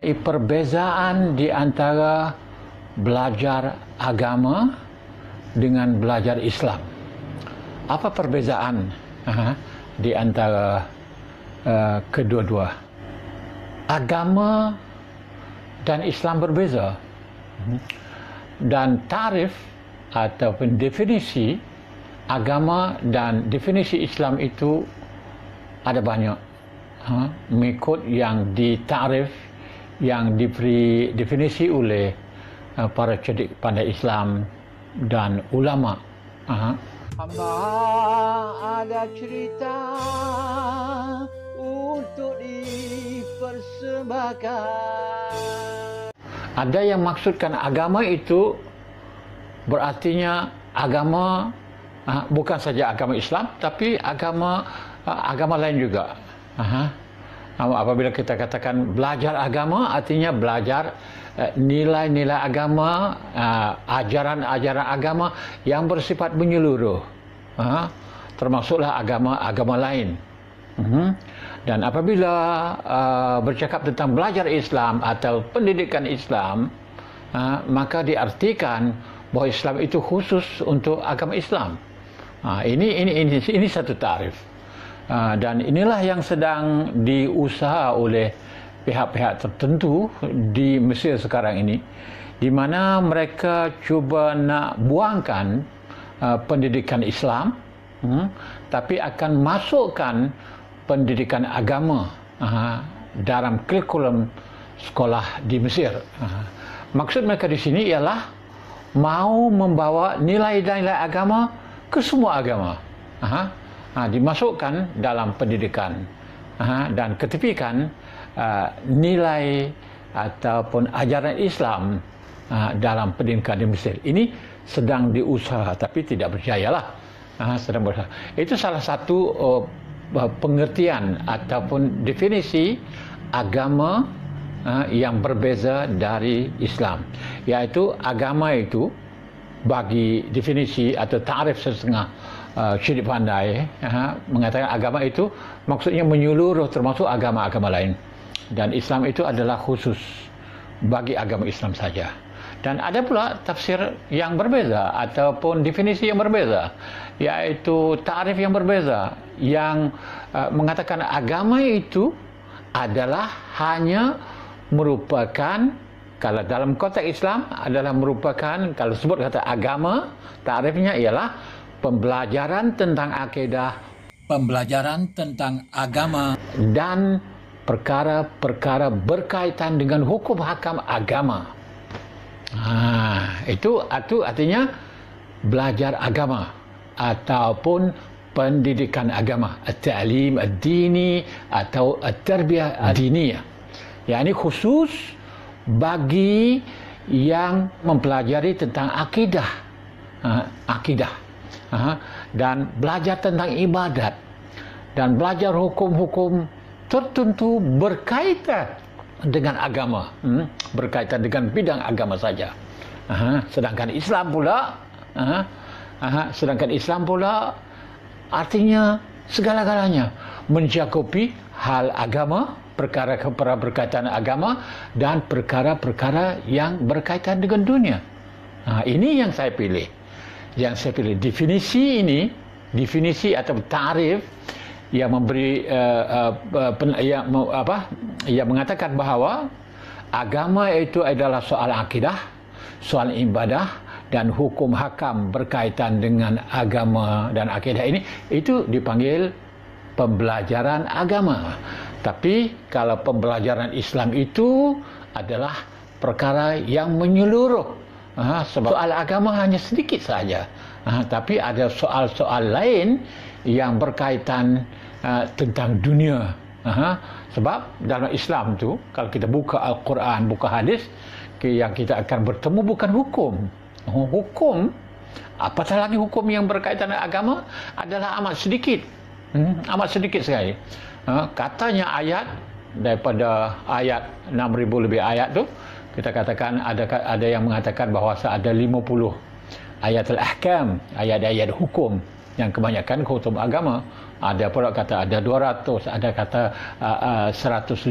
Perbezaan di antara belajar agama dengan belajar Islam. Apa perbezaan uh, di antara uh, kedua-dua? Agama dan Islam berbeza. Dan tarif ataupun definisi agama dan definisi Islam itu ada banyak. Ha? Mengikut yang ditarif, yang diberi definisi oleh uh, para cerdik pandai Islam dan ulama. Ha? Hamba ada cerita untuk dipersembahkan. Ada yang maksudkan agama itu berartinya agama uh, bukan saja agama Islam tapi agama uh, agama lain juga. Uh-huh. Apabila kita katakan belajar agama artinya belajar uh, nilai-nilai agama, uh, ajaran-ajaran agama yang bersifat menyeluruh. Uh, termasuklah agama-agama lain. Uh-huh. Dan apabila uh, bercakap tentang belajar Islam atau pendidikan Islam, uh, maka diartikan bahawa Islam itu khusus untuk agama Islam. Uh, ini ini ini ini satu tarif. Uh, dan inilah yang sedang diusaha oleh pihak-pihak tertentu di Mesir sekarang ini di mana mereka cuba nak buangkan uh, pendidikan Islam hmm, tapi akan masukkan pendidikan agama uh, dalam kurikulum sekolah di Mesir. Uh, maksud mereka di sini ialah mau membawa nilai-nilai agama ke semua agama. Uh, uh, dimasukkan dalam pendidikan uh, dan ketepikan uh, nilai ataupun ajaran Islam uh, dalam pendidikan di Mesir. Ini sedang diusaha tapi tidak berjayalah. Uh, sedang berusaha. Itu salah satu uh, pengertian ataupun definisi agama uh, yang berbeza dari Islam iaitu agama itu bagi definisi atau tarif setengah uh, syirik pandai uh, mengatakan agama itu maksudnya menyeluruh termasuk agama-agama lain. Dan Islam itu adalah khusus bagi agama Islam saja. Dan ada pula tafsir yang berbeza ataupun definisi yang berbeza iaitu tarif yang berbeza yang uh, mengatakan agama itu adalah hanya merupakan kalau dalam konteks Islam adalah merupakan kalau sebut kata agama tarifnya ialah pembelajaran tentang akidah pembelajaran tentang agama dan perkara-perkara berkaitan dengan hukum hakam agama Ha, itu itu artinya belajar agama ataupun pendidikan agama, at-ta'lim ad-dini atau at-tarbiyah ad-diniyah. Yang ini khusus bagi yang mempelajari tentang akidah. Ha, akidah. Dan belajar tentang ibadat. Dan belajar hukum-hukum tertentu berkaitan dengan agama. Hmm? berkaitan dengan bidang agama saja. Sedangkan Islam pula sedangkan Islam pula artinya segala-galanya mencakupi hal agama perkara-perkara berkaitan agama dan perkara-perkara yang berkaitan dengan dunia. Ha, ini yang saya pilih yang saya pilih definisi ini definisi atau tarif yang memberi uh, uh, pen, yang apa yang mengatakan bahawa agama itu adalah soal akidah, soal ibadah dan hukum hakam berkaitan dengan agama dan akidah ini itu dipanggil pembelajaran agama. Tapi kalau pembelajaran Islam itu adalah perkara yang menyeluruh. Ha, sebab soal agama hanya sedikit saja. Ha, tapi ada soal-soal lain yang berkaitan uh, tentang dunia. Uh, sebab dalam Islam tu kalau kita buka Al-Quran, buka hadis, yang kita akan bertemu bukan hukum. Uh, hukum apatah lagi hukum yang berkaitan dengan agama adalah amat sedikit. Hmm, amat sedikit sekali. Uh, katanya ayat daripada ayat 6000 lebih ayat tu kita katakan ada ada yang mengatakan bahawa ada 50 ayat al-ahkam, ayat-ayat hukum. Yang kebanyakan hukum agama ada pula kata ada 200 ada kata uh, uh, 150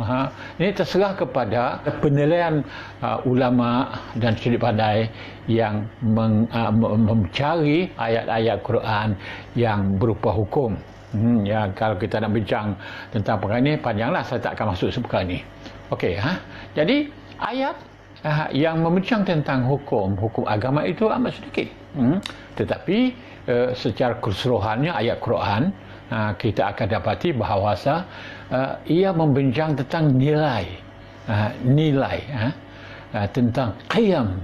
ha. ini terserah kepada penilaian uh, ulama dan suri pandai yang meng, uh, mencari ayat-ayat Quran yang berupa hukum. Hmm, ya kalau kita nak bincang tentang perkara ini panjanglah saya tak akan masuk seperti ini okey ha? Jadi ayat uh, yang membincang tentang hukum hukum agama itu amat sedikit. Hmm. tetapi uh, secara keseluruhannya ayat Quran uh, kita akan dapati bahawa uh, ia membincang tentang nilai uh, nilai uh, uh, tentang qiyam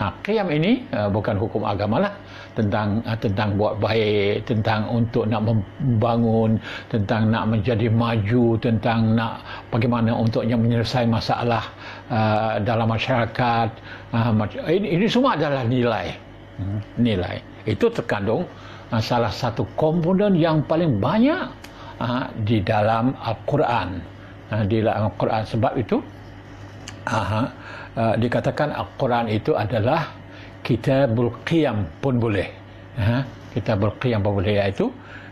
uh, qiyam ini uh, bukan hukum agama lah. Tentang uh, tentang buat baik tentang untuk nak membangun tentang nak menjadi maju tentang nak bagaimana untuknya menyelesaikan masalah uh, dalam masyarakat. Uh, ini, ini semua adalah nilai. Hmm, nilai. Itu terkandung uh, salah satu komponen yang paling banyak uh, di dalam Al-Quran. Uh, di dalam Al-Quran. Sebab itu uh, uh, dikatakan Al-Quran itu adalah kitabul qiyam pun boleh. Uh, kitabul qiyam pun boleh iaitu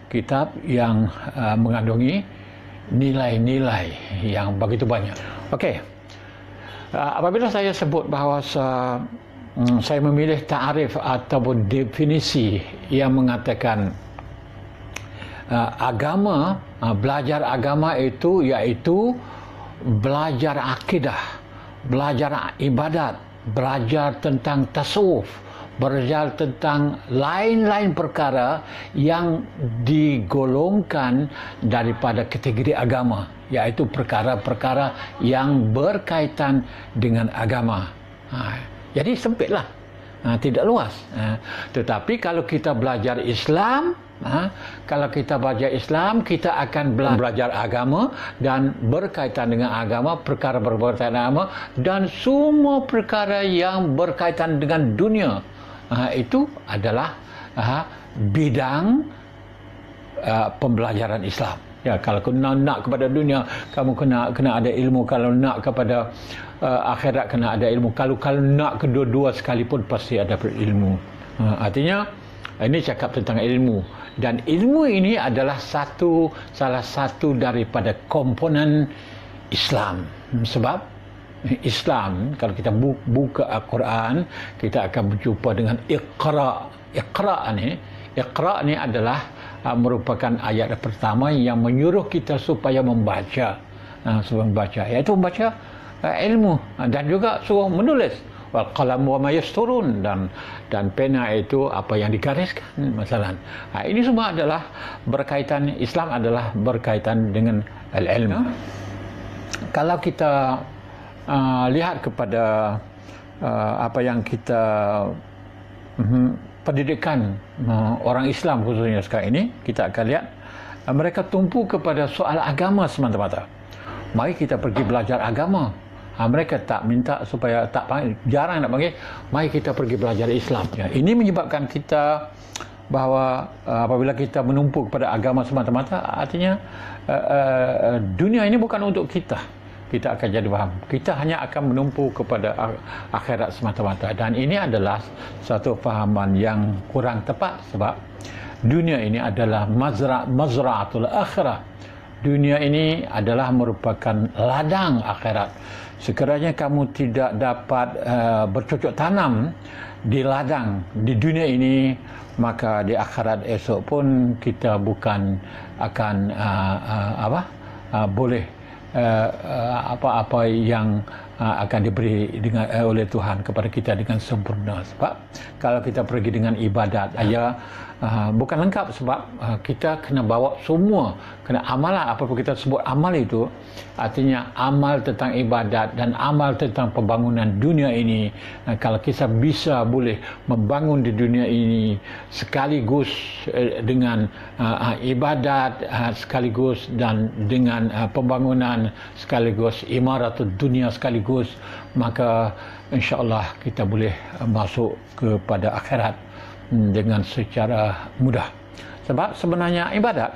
kitab yang uh, mengandungi nilai-nilai yang begitu banyak. Okey. Uh, apabila saya sebut bahawa hmm, saya memilih ta'arif ataupun definisi yang mengatakan uh, agama uh, belajar agama itu iaitu belajar akidah belajar ibadat belajar tentang tasawuf belajar tentang lain-lain perkara yang digolongkan daripada kategori agama iaitu perkara-perkara yang berkaitan dengan agama. Ha, jadi sempitlah. Ha, tidak luas. Ha, tetapi kalau kita belajar Islam, ha, kalau kita belajar Islam, kita akan belajar agama dan berkaitan dengan agama, perkara berkaitan dengan agama dan semua perkara yang berkaitan dengan dunia. Ha, itu adalah ha, bidang uh, pembelajaran Islam. Ya, kalau kena nak kepada dunia, kamu kena kena ada ilmu. Kalau nak kepada uh, akhirat kena ada ilmu kalau kalau nak kedua-dua sekalipun pasti ada ilmu uh, artinya ini cakap tentang ilmu. Dan ilmu ini adalah satu salah satu daripada komponen Islam. Sebab Islam kalau kita buka Al-Quran kita akan berjumpa dengan Iqra. Iqra ni Iqra ni adalah uh, merupakan ayat pertama yang menyuruh kita supaya membaca. Uh, supaya membaca. Iaitu membaca uh, ilmu. Dan juga suruh menulis qalam wa ma dan dan pena itu apa yang digariskan masalah. Ha, ini semua adalah berkaitan Islam adalah berkaitan dengan al-ilmu. Kalau kita uh, lihat kepada uh, apa yang kita uh, pendidikan uh, orang Islam khususnya sekarang ini, kita akan lihat uh, mereka tumpu kepada soal agama semata-mata. Mari kita pergi belajar agama ha, mereka tak minta supaya tak panggil, jarang nak panggil. Mari kita pergi belajar Islam ya, ini menyebabkan kita bahawa uh, apabila kita menumpu kepada agama semata-mata artinya uh, uh, dunia ini bukan untuk kita. Kita akan jadi faham. Kita hanya akan menumpu kepada akhirat semata-mata. Dan ini adalah satu fahaman yang kurang tepat sebab dunia ini adalah mazra mazra'atul akhirah dunia ini adalah merupakan ladang akhirat. Sekiranya kamu tidak dapat uh, bercocok tanam di ladang di dunia ini maka di akhirat esok pun kita bukan akan uh, uh, apa uh, boleh uh, apa-apa yang uh, akan diberi dengan uh, oleh Tuhan kepada kita dengan sempurna. Sebab kalau kita pergi dengan ibadat aja uh, bukan lengkap sebab uh, kita kena bawa semua kena amalan apa pun kita sebut amal itu artinya amal tentang ibadat dan amal tentang pembangunan dunia ini uh, kalau kita bisa boleh membangun di dunia ini sekaligus uh, dengan uh, uh, ibadat uh, sekaligus dan dengan uh, pembangunan sekaligus imarat dunia sekaligus maka insyaallah kita boleh uh, masuk kepada akhirat dengan secara mudah. Sebab sebenarnya ibadat,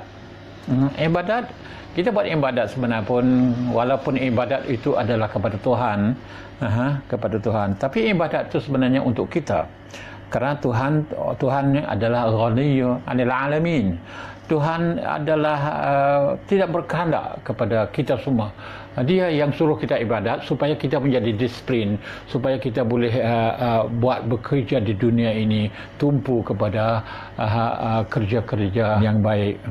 hmm, ibadat kita buat ibadat sebenarnya pun walaupun ibadat itu adalah kepada Tuhan, aha, kepada Tuhan, tapi ibadat itu sebenarnya untuk kita. Kerana Tuhan Tuhan adalah ghaniyyu 'anil 'alamin. Tuhan adalah uh, tidak berkehendak kepada kita semua. Dia yang suruh kita ibadat supaya kita menjadi disiplin, supaya kita boleh uh, uh, buat bekerja di dunia ini tumpu kepada uh, uh, kerja-kerja yang baik.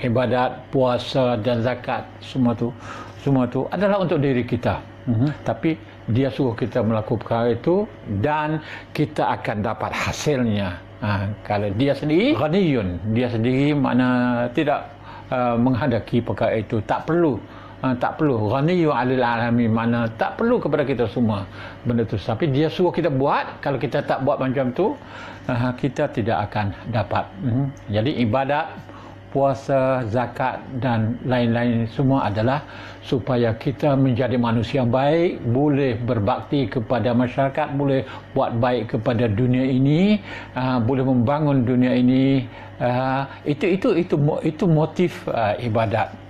Ibadat, puasa dan zakat semua tu semua tu adalah untuk diri kita. Mm-hmm. Tapi dia suruh kita melakukan itu dan kita akan dapat hasilnya. Ha, kalau dia sendiri ghaniyun, dia sendiri mana tidak uh, menghadaki perkara itu, tak perlu uh, tak perlu. Ghaniyyu 'alil alamin mana tak perlu kepada kita semua benda itu tapi dia suruh kita buat. Kalau kita tak buat macam tu uh, kita tidak akan dapat. Uh, jadi ibadat puasa, zakat dan lain-lain semua adalah supaya kita menjadi manusia yang baik, boleh berbakti kepada masyarakat, boleh buat baik kepada dunia ini, uh, boleh membangun dunia ini. Uh, itu itu itu itu motif uh, ibadat.